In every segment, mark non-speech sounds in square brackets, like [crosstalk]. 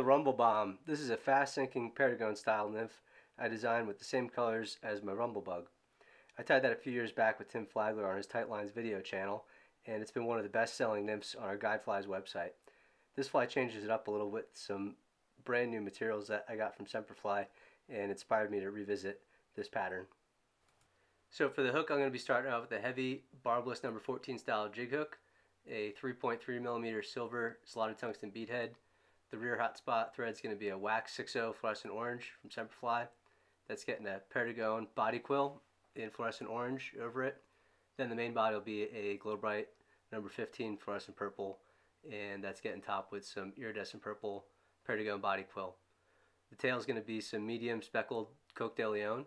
the Rumble Bomb. This is a fast sinking Perdigon style nymph I designed with the same colors as my Rumble Bug. I tied that a few years back with Tim Flagler on his Tightlines video channel, and it's been one of the best selling nymphs on our Guide Flies website. This fly changes it up a little with some brand new materials that I got from Semperfli and inspired me to revisit this pattern. So for the hook I'm going to be starting out with a heavy barbless number 14 style jig hook, a 3.3 millimeter silver slotted tungsten bead head. The rear hotspot thread is going to be a wax 6.0 fluorescent orange from Semperfli. That's getting a Perdigon body quill in fluorescent orange over it. Then the main body will be a Glo-Brite number 15 fluorescent purple and that's getting topped with some iridescent purple Perdigon body quill. The tail is going to be some medium speckled Coq de Leon.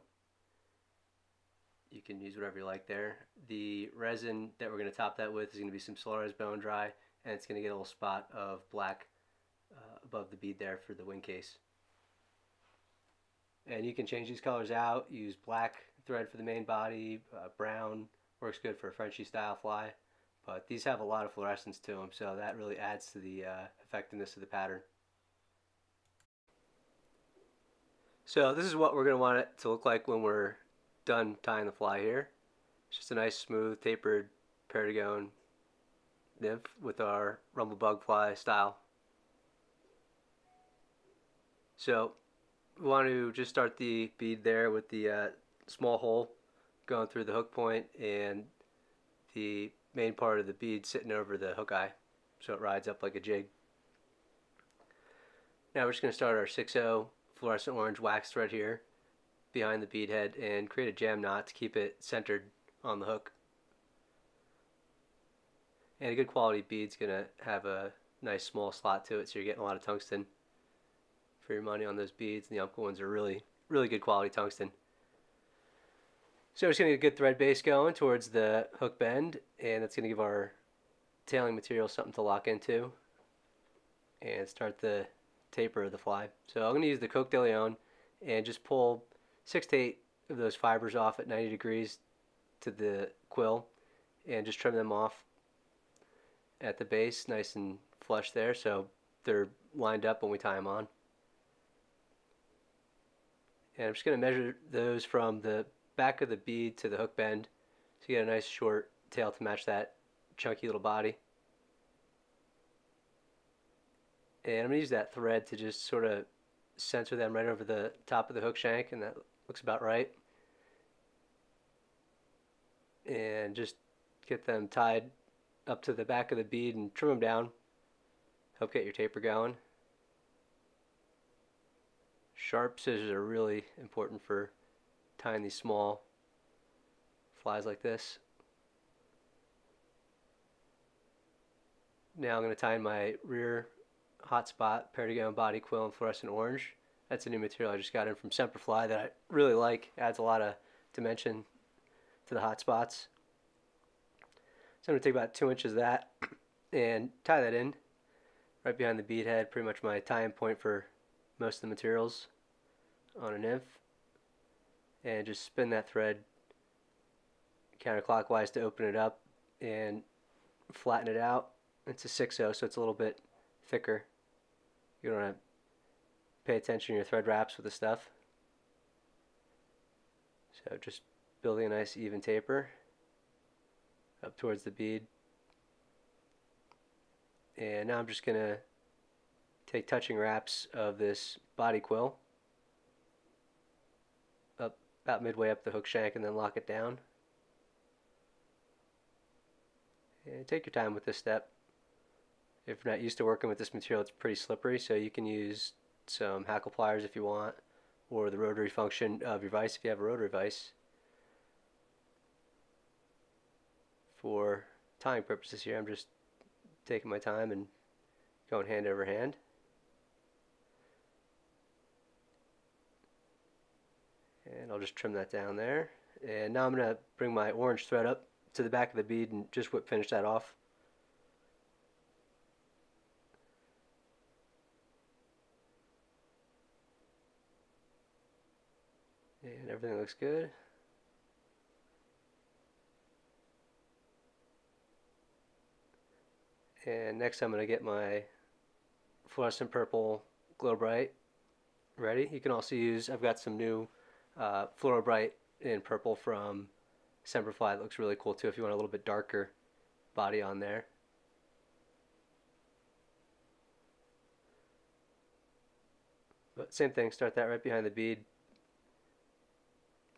You can use whatever you like there. The resin that we're going to top that with is going to be some Solarez Bone Dry and it's going to get a little spot of black above the bead there for the wing case. And you can change these colors out, use black thread for the main body, uh, brown works good for a Frenchy style fly. But these have a lot of fluorescence to them, so that really adds to the uh, effectiveness of the pattern. So this is what we're going to want it to look like when we're done tying the fly here. It's just a nice smooth tapered Perdigon nymph with our rumble bug fly style. So we want to just start the bead there with the uh, small hole going through the hook point and the main part of the bead sitting over the hook eye so it rides up like a jig. Now we're just going to start our 6-0 fluorescent orange wax thread here behind the bead head and create a jam knot to keep it centered on the hook. And a good quality bead's going to have a nice small slot to it so you're getting a lot of tungsten for your money on those beads and the Umpqua ones are really really good quality tungsten. So we're just going to get a good thread base going towards the hook bend and that's going to give our tailing material something to lock into and start the taper of the fly. So I'm going to use the Coq de Leon and just pull six to eight of those fibers off at 90 degrees to the quill and just trim them off at the base nice and flush there so they're lined up when we tie them on. And I'm just going to measure those from the back of the bead to the hook bend so you get a nice short tail to match that chunky little body. And I'm going to use that thread to just sort of center them right over the top of the hook shank and that looks about right. And just get them tied up to the back of the bead and trim them down. Help get your taper going. Sharp scissors are really important for tying these small flies like this. Now I'm going to tie in my rear hotspot Perdigon body quill and fluorescent orange. That's a new material I just got in from Semperfli that I really like. Adds a lot of dimension to the hotspots. So I'm going to take about two inches of that [clears throat] and tie that in right behind the bead head, pretty much my tying point for most of the materials on a nymph and just spin that thread counterclockwise to open it up and flatten it out. It's a 6-0 so it's a little bit thicker. You don't want to pay attention to your thread wraps with the stuff. So just building a nice even taper up towards the bead. And now I'm just going to take touching wraps of this body quill about midway up the hook shank and then lock it down. And take your time with this step. If you're not used to working with this material, it's pretty slippery, so you can use some hackle pliers if you want, or the rotary function of your vise if you have a rotary vise. For tying purposes here, I'm just taking my time and going hand over hand. And I'll just trim that down there. And now I'm going to bring my orange thread up to the back of the bead and just whip finish that off. And everything looks good. And next I'm going to get my fluorescent purple Glo-Brite ready. You can also use, I've got some new uh, Fluoro in purple from Semperfli. It looks really cool too if you want a little bit darker body on there. But same thing, start that right behind the bead.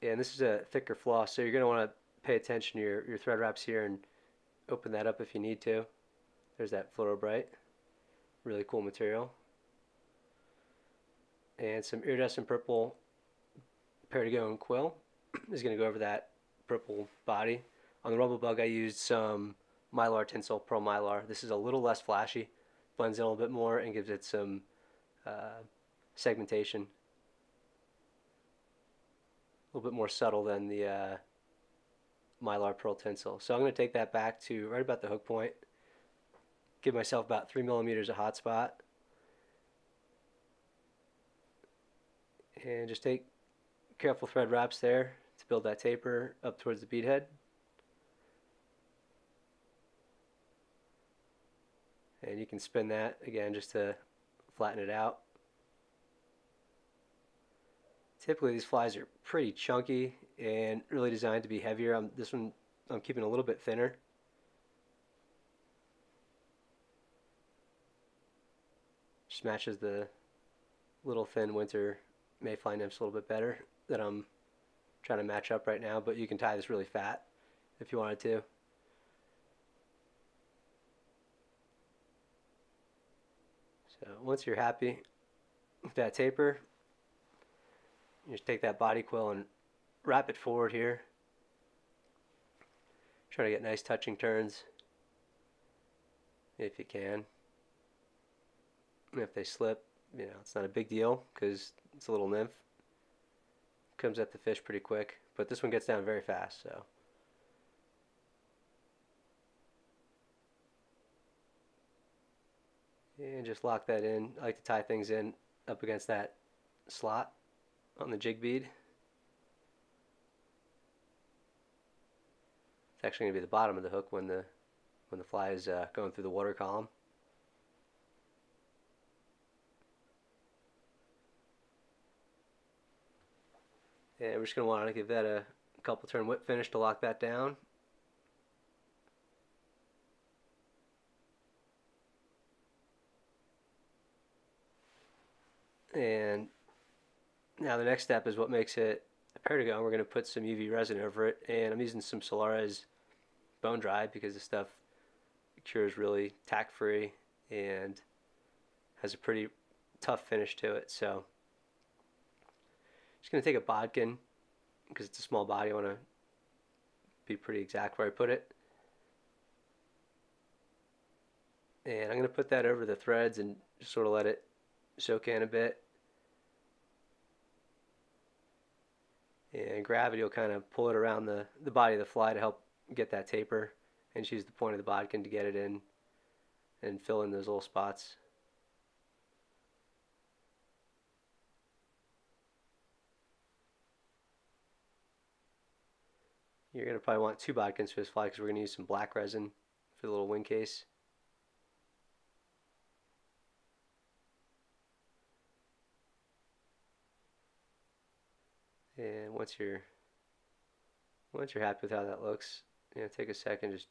And this is a thicker floss, so you're going to want to pay attention to your, your thread wraps here and open that up if you need to. There's that Fluoro Bright. Really cool material. And some iridescent purple Perdigon quill [clears throat] is going to go over that purple body. On the Rumble Bug I used some Mylar Tinsel Pearl Mylar. This is a little less flashy, blends in a little bit more and gives it some uh, segmentation. A little bit more subtle than the uh, Mylar Pearl Tinsel. So I'm going to take that back to right about the hook point. Give myself about 3 millimeters of hot spot. And just take careful thread wraps there to build that taper up towards the bead head. And you can spin that again just to flatten it out. Typically these flies are pretty chunky and really designed to be heavier. I'm, this one I'm keeping a little bit thinner. Just matches the little thin winter mayfly nymphs a little bit better that I'm trying to match up right now, but you can tie this really fat if you wanted to. So once you're happy with that taper, you just take that body quill and wrap it forward here. Try to get nice touching turns if you can. if they slip, you know, it's not a big deal because it's a little nymph. Comes at the fish pretty quick, but this one gets down very fast, so. And just lock that in. I like to tie things in up against that slot on the jig bead. It's actually going to be the bottom of the hook when the when the fly is uh, going through the water column. And we're just going to want to give that a couple turn whip finish to lock that down. And now the next step is what makes it a Perdigon. We're going to put some UV resin over it, and I'm using some Solarez bone dry because this stuff cures really tack free and has a pretty tough finish to it. So just going to take a bodkin because it's a small body. I want to be pretty exact where I put it. And I'm going to put that over the threads and just sort of let it soak in a bit. and gravity will kind of pull it around the, the body of the fly to help get that taper and use the point of the bodkin to get it in and fill in those little spots. You're going to probably want two bodkins for this fly because we're going to use some black resin for the little wing case. And once you're once you're happy with how that looks, you know, take a second, just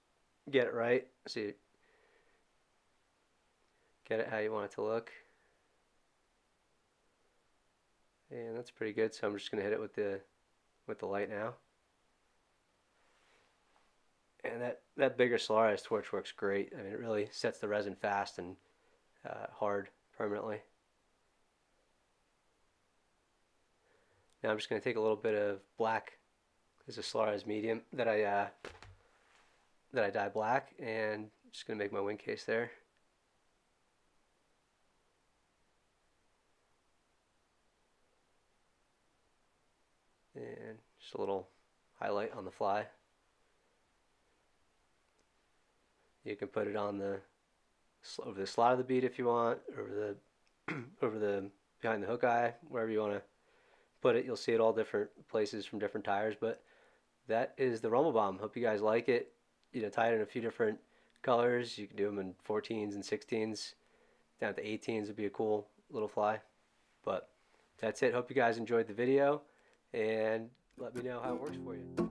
get it right. See, get it how you want it to look. And that's pretty good. So I'm just gonna hit it with the with the light now. And that that bigger Solarez torch works great. I mean, it really sets the resin fast and uh, hard permanently. Now I'm just going to take a little bit of black, this is Solarez medium that I uh, that I dye black, and just going to make my wing case there. And just a little highlight on the fly. You can put it on the over the slot of the bead if you want, over the [clears throat] over the behind the hook eye, wherever you want to put it. You'll see it all different places from different tyers, but that is the Rumble Bomb. Hope you guys like it. You know, tie it in a few different colors. You can do them in 14s and 16s. Down to 18s would be a cool little fly. But that's it. Hope you guys enjoyed the video and let me know how it works for you.